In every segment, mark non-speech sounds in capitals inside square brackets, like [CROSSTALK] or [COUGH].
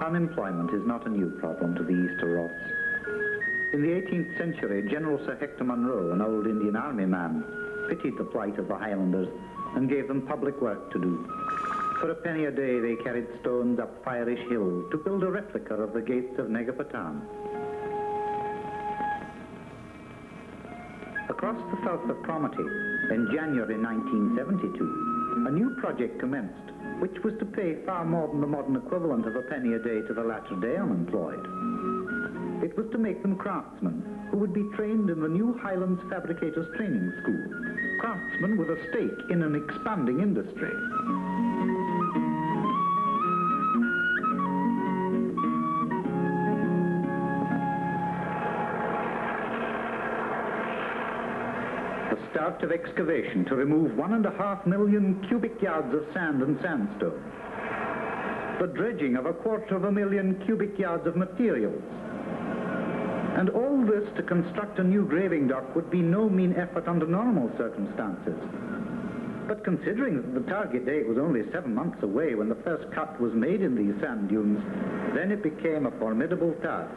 Unemployment is not a new problem to the Easter Ross. In the 18th century, General Sir Hector Munro, an old Indian Army man, pitied the plight of the Highlanders and gave them public work to do. For a penny a day, they carried stones up Fyrish Hill to build a replica of the gates of Negapatam. Across the Firth of Cromarty, in January 1972, a new project commenced which was to pay far more than the modern equivalent of a penny a day to the latter-day unemployed. It was to make them craftsmen who would be trained in the new Highlands Fabricators Training School, craftsmen with a stake in an expanding industry. Of excavation to remove one and a half million cubic yards of sand and sandstone. The dredging of a quarter of a million cubic yards of materials. And all this to construct a new graving dock would be no mean effort under normal circumstances. But considering that the target date was only seven months away when the first cut was made in these sand dunes, then it became a formidable task.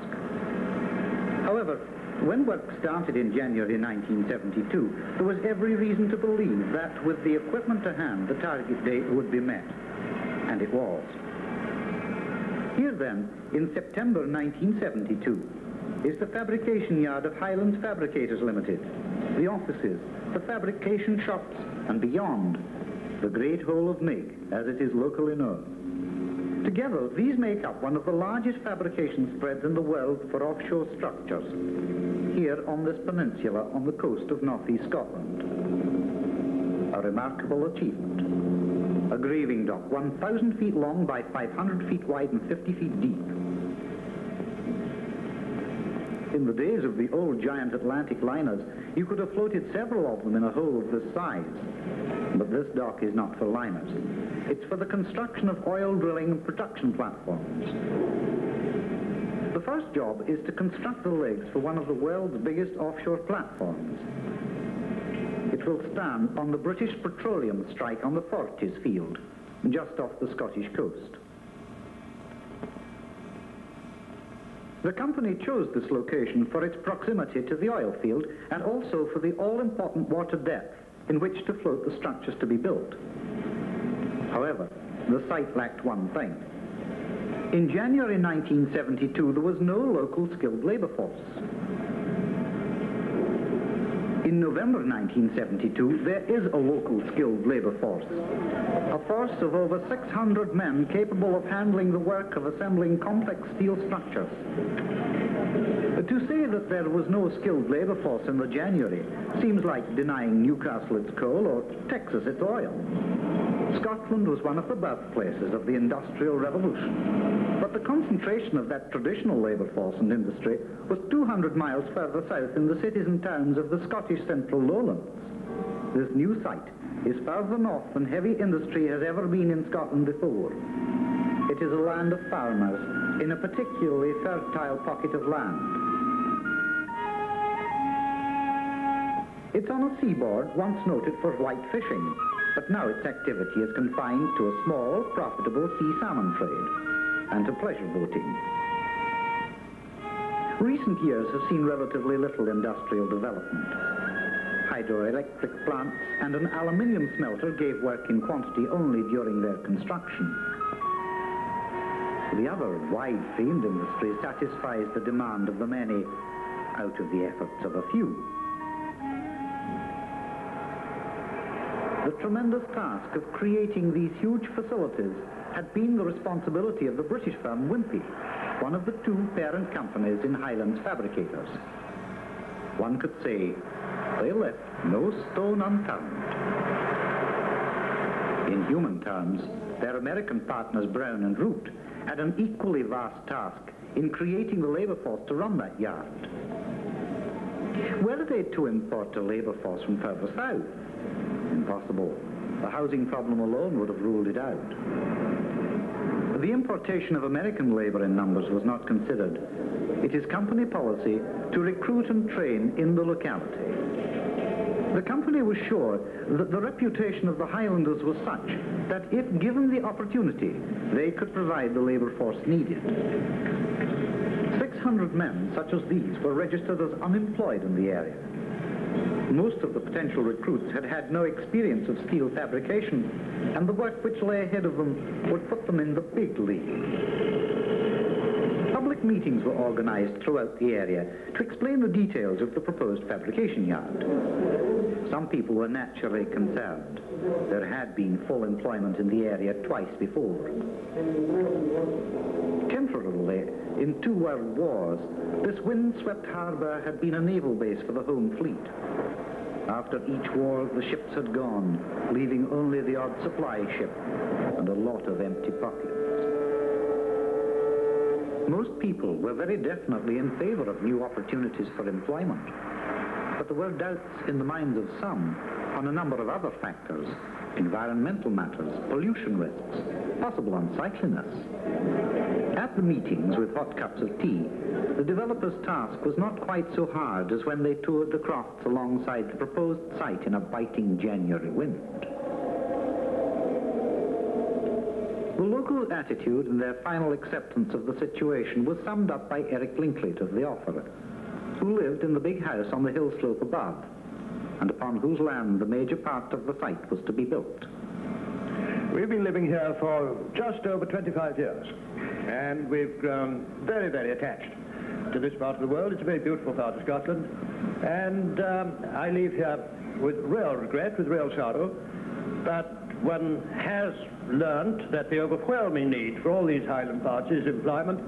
However, when work started in January 1972, there was every reason to believe that with the equipment to hand, the target date would be met. And it was. Here then, in September 1972, is the fabrication yard of Highlands Fabricators Limited, the offices, the fabrication shops, and beyond, the Great Hole of Make, as it is locally known. Together, these make up one of the largest fabrication spreads in the world for offshore structures, here on this peninsula on the coast of northeast Scotland. A remarkable achievement. A graving dock 1,000 feet long by 500 feet wide and 50 feet deep. In the days of the old giant Atlantic liners, you could have floated several of them in a hole of this size. But this dock is not for liners. It's for the construction of oil drilling and production platforms. First job is to construct the legs for one of the world's biggest offshore platforms. It will stand on the British petroleum strike on the Forties field, just off the Scottish coast. The company chose this location for its proximity to the oil field and also for the all-important water depth in which to float the structures to be built. However, the site lacked one thing. In January 1972, there was no local skilled labor force. In November 1972, there is a local skilled labor force. A force of over 600 men capable of handling the work of assembling complex steel structures. To say that there was no skilled labor force in the January seems like denying Newcastle its coal or Texas its oil. Scotland was one of the birthplaces of the Industrial Revolution. But the concentration of that traditional labour force and industry was 200 miles further south in the cities and towns of the Scottish Central Lowlands. This new site is further north than heavy industry has ever been in Scotland before. It is a land of farmers in a particularly fertile pocket of land. It's on a seaboard once noted for white fishing, but now its activity is confined to a small, profitable sea salmon trade and to pleasure boating. Recent years have seen relatively little industrial development. Hydroelectric plants and an aluminium smelter gave work in quantity only during their construction. The other wide-famed industry satisfies the demand of the many out of the efforts of a few. Tremendous task of creating these huge facilities had been the responsibility of the British firm Wimpey, one of the two parent companies in Highlands Fabricators. One could say they left no stone unturned. In human terms, their American partners Brown and Root had an equally vast task in creating the labour force to run that yard. Were they to import a labour force from further south? Impossible. The housing problem alone would have ruled it out. The importation of American labor in numbers was not considered. It is company policy to recruit and train in the locality. The company was sure that the reputation of the Highlanders was such that if given the opportunity, they could provide the labor force needed. 600 men such as these were registered as unemployed in the area. Most of the potential recruits had had no experience of steel fabrication, and the work which lay ahead of them would put them in the big league. Public meetings were organized throughout the area to explain the details of the proposed fabrication yard. Some people were naturally concerned. There had been full employment in the area twice before. Temporarily, in two world wars, this windswept harbor had been a naval base for the home fleet. After each war, the ships had gone, leaving only the odd supply ship and a lot of empty pockets. Most people were very definitely in favor of new opportunities for employment. But there were doubts in the minds of some on a number of other factors, environmental matters, pollution risks, possible unsightliness. At the meetings with hot cups of tea, the developer's task was not quite so hard as when they toured the crofts alongside the proposed site in a biting January wind. The local attitude and their final acceptance of the situation was summed up by Eric Linklater, the offerer, who lived in the big house on the hill slope above, and upon whose land the major part of the site was to be built. We've been living here for just over 25 years, and we've grown very, very attached to this part of the world. It's a very beautiful part of Scotland, and um, I leave here with real regret, with real sorrow, but one has learnt that the overwhelming need for all these Highland parts is employment.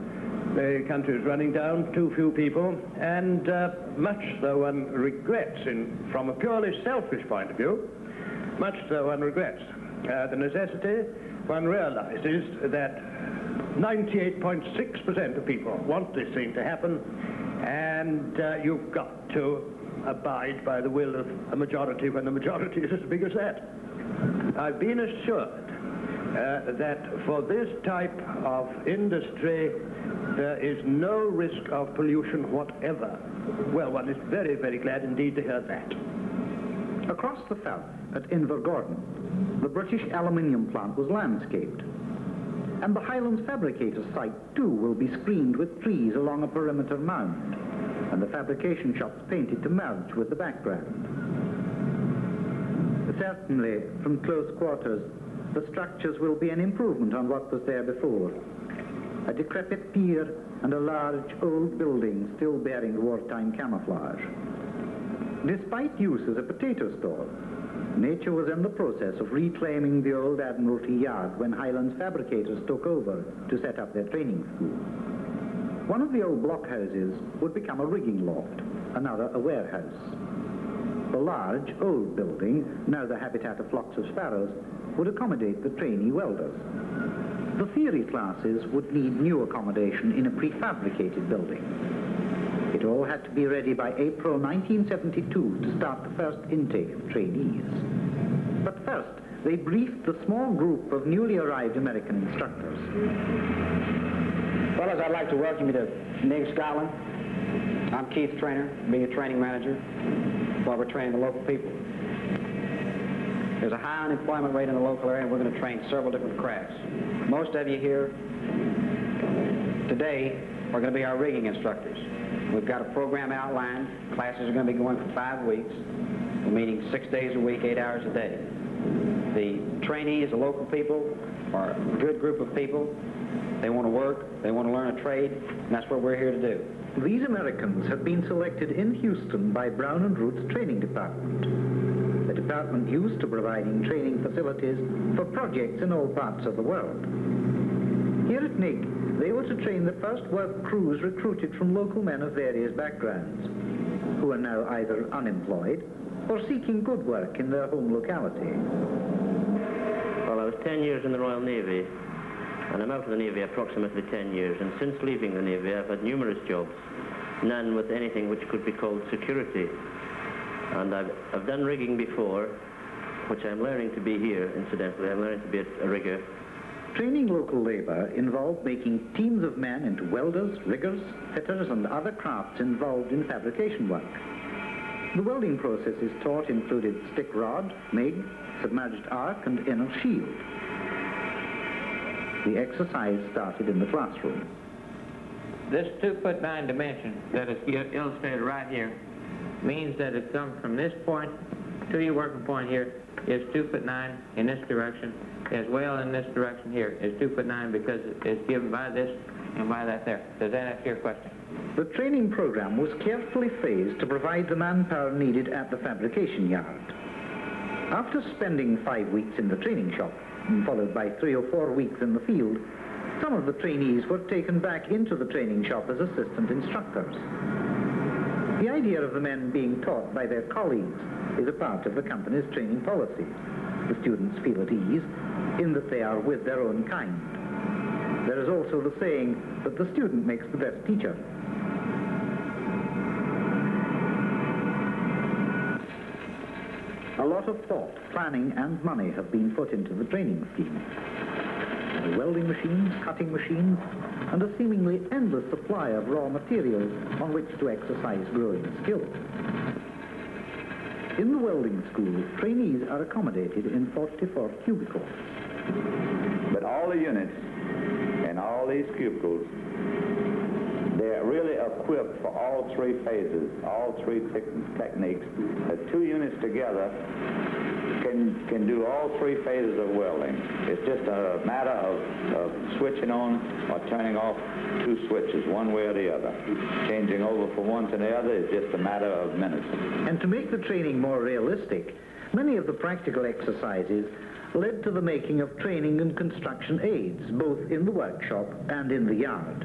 The country is running down, too few people, and uh, much though one regrets, in, from a purely selfish point of view, much though one regrets uh, the necessity, one realizes that 98.6% of people want this thing to happen, and uh, you've got to abide by the will of a majority when the majority [LAUGHS] is as big as that. I've been assured uh, that for this type of industry, there is no risk of pollution whatever. Well, one is very, very glad indeed to hear that. Across the south, at Invergordon, the British aluminium plant was landscaped. And the Highlands Fabricators site, too, will be screened with trees along a perimeter mound, and the fabrication shops painted to merge with the background. Certainly, from close quarters, the structures will be an improvement on what was there before. A decrepit pier and a large old building still bearing wartime camouflage. Despite use as a potato store, nature was in the process of reclaiming the old Admiralty Yard when Highlands fabricators took over to set up their training school. One of the old blockhouses would become a rigging loft, another a warehouse. The large, old building, now the habitat of flocks of sparrows, would accommodate the trainee welders. The theory classes would need new accommodation in a prefabricated building. Had to be ready by April 1972 to start the first intake of trainees. But first, they briefed the small group of newly arrived American instructors. Fellas, I'd like to welcome you to Nigg, Scotland. I'm Keith Trainer, being a training manager while we're training the local people. There's a high unemployment rate in the local area, and we're going to train several different crafts. Most of you here today are going to be our rigging instructors. We've got a program outlined. Classes are going to be going for five weeks. Meeting six days a week, eight hours a day. The trainees, the local people, are a good group of people. They want to work, they want to learn a trade, and that's what we're here to do. These Americans have been selected in Houston by Brown and Root's training department. The department used to providing training facilities for projects in all parts of the world. Here at Nigg, they were to train the first work crews recruited from local men of various backgrounds, who are now either unemployed or seeking good work in their home locality. Well, I was 10 years in the Royal Navy and I'm out of the Navy approximately 10 years, and since leaving the Navy I've had numerous jobs, none with anything which could be called security. And I've, I've done rigging before, which I'm learning to be here, incidentally. I'm learning to be a rigger. Training local labour involved making teams of men into welders, riggers, fitters and other crafts involved in fabrication work. The welding processes taught included stick rod, MIG, submerged arc, and Innershield. The exercise started in the classroom. This two foot nine dimension that is illustrated right here means that it comes from this point to your working point here is two foot nine in this direction, as well in this direction here is two foot nine because it's given by this and by that there. Does that answer your question? The training program was carefully phased to provide the manpower needed at the fabrication yard. After spending five weeks in the training shop, followed by three or four weeks in the field, some of the trainees were taken back into the training shop as assistant instructors. The idea of the men being taught by their colleagues is a part of the company's training policy. The students feel at ease in that they are with their own kind. There is also the saying that the student makes the best teacher. A lot of thought, planning and money have been put into the training scheme. The welding machines, cutting machines, and a seemingly endless supply of raw materials on which to exercise growing skill. In the welding school, trainees are accommodated in 44 cubicles. But all the units and all these cubicles, they're really equipped for all three phases, all three tec- techniques. The two units together can, can do all three phases of welding. It's just a matter of, of switching on or turning off two switches, one way or the other. Changing over from one to the other is just a matter of minutes. And to make the training more realistic, many of the practical exercises led to the making of training and construction aids, both in the workshop and in the yard.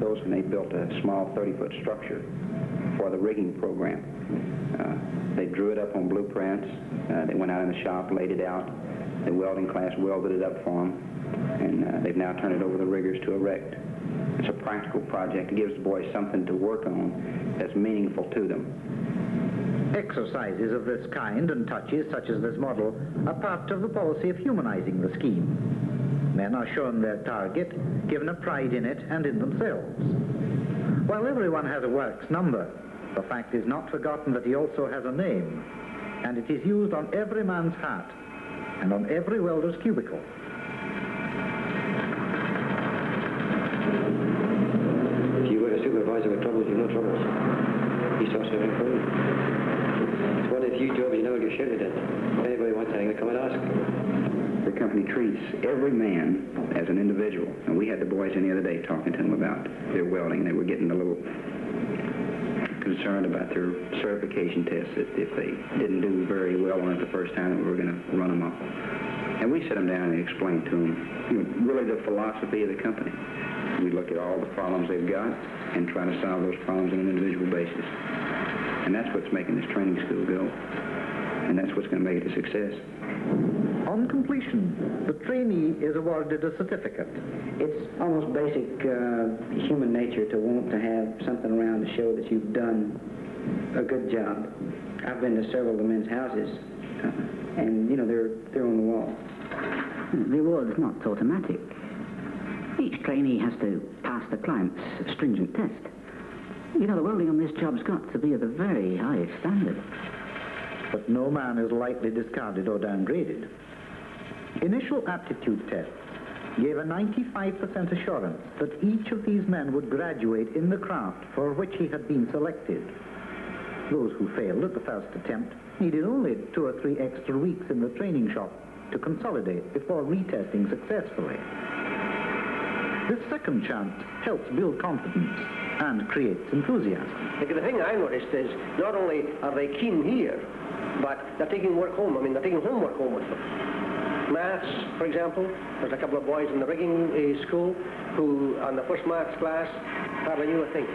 those when they built a small 30-foot structure for the rigging program. Uh, they drew it up on blueprints. Uh, they went out in the shop, laid it out. The welding class welded it up for them, and uh, they've now turned it over to the riggers to erect. It's a practical project. It gives the boys something to work on that's meaningful to them. Exercises of this kind and touches such as this model are part of the policy of humanizing the scheme. Men are shown their target, given a pride in it and in themselves. While everyone has a works number, the fact is not forgotten that he also has a name, and it is used on every man's hat and on every welder's cubicle. If you were a supervisor with troubles, you've no troubles. He starts fun. It's one of the few jobs you never get shouted at. If anybody wants anything, they come and ask. The company treats every man as an individual. And we had the boys in the other day talking to them about their welding. They were getting a little concerned about their certification tests if, if they didn't do very well on it the first time that we were going to run them off. And we sat them down and explained to them you know, really the philosophy of the company. We look at all the problems they've got and try to solve those problems on an individual basis. And that's what's making this training school go. And that's what's going to make it a success. On completion, the trainee is awarded a certificate. It's almost basic uh, human nature to want to have something around to show that you've done a good job. I've been to several of the men's houses, uh, and you know they're they're on the wall. The award's not automatic. Each trainee has to pass the client's stringent test. You know, the welding on this job's got to be of a very high standard. but no man is lightly discarded or downgraded. Initial aptitude tests gave a 95% assurance that each of these men would graduate in the craft for which he had been selected. Those who failed at the first attempt needed only two or three extra weeks in the training shop to consolidate before retesting successfully. This second chance helps build confidence and creates enthusiasm. The, the thing I noticed is not only are they keen here, but they're taking work home. I mean, they're taking homework home with them. Maths, for example, there's a couple of boys in the rigging uh, school who, on the first maths class, hardly knew a thing.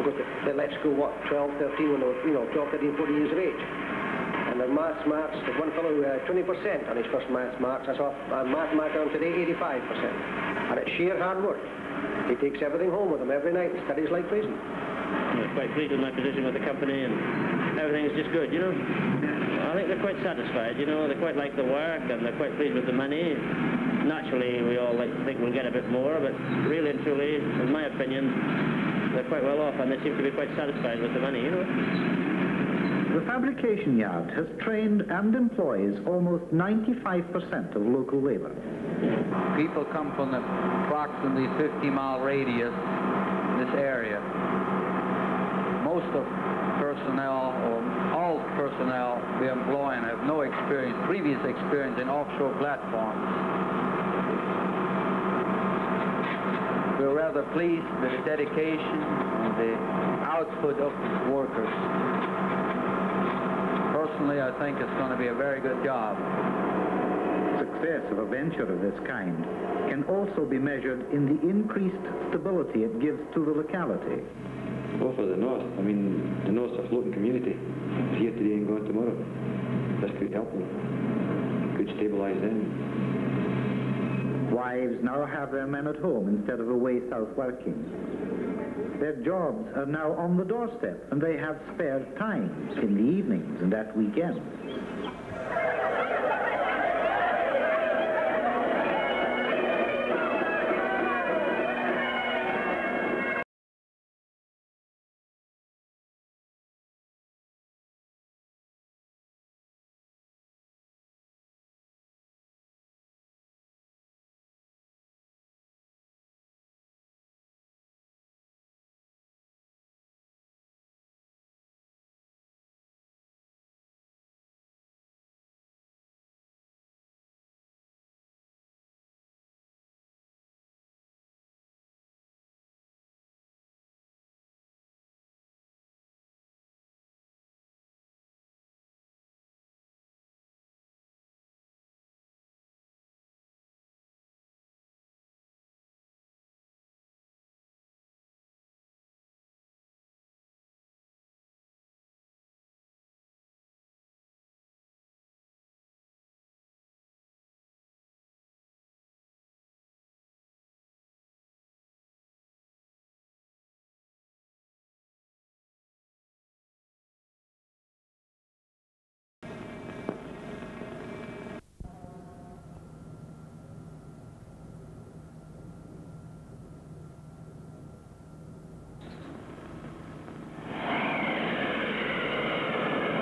Because they, they left school, what, 12, 13, when they were, you know, 12, 13, 14 years of age. And their maths marks, one fellow uh, 20% on his first maths marks. I saw a math marker on today, 85%. And it's sheer hard work. He takes everything home with him every night and studies like crazy. I'm quite pleased with my position with the company and everything is just good, you know. I think they're quite satisfied, you know. They quite like the work and they're quite pleased with the money. Naturally, we all like to think we'll get a bit more, but really and truly, in my opinion, they're quite well off and they seem to be quite satisfied with the money, you know. The fabrication yard has trained and employs almost 95% of local labor. People come from the approximately 50-mile radius in this area. Most of personnel, or all personnel we employ employing have no experience, previous experience in offshore platforms. We're rather pleased with the dedication and the output of these workers. Personally, I think it's going to be a very good job. Success of a venture of this kind can also be measured in the increased stability it gives to the locality. Well, for the North, I mean, the North's a floating community. It's here today and gone tomorrow. This could help them. Could stabilize them. Wives now have their men at home instead of away south working. Their jobs are now on the doorstep and they have spare times in the evenings and at weekends.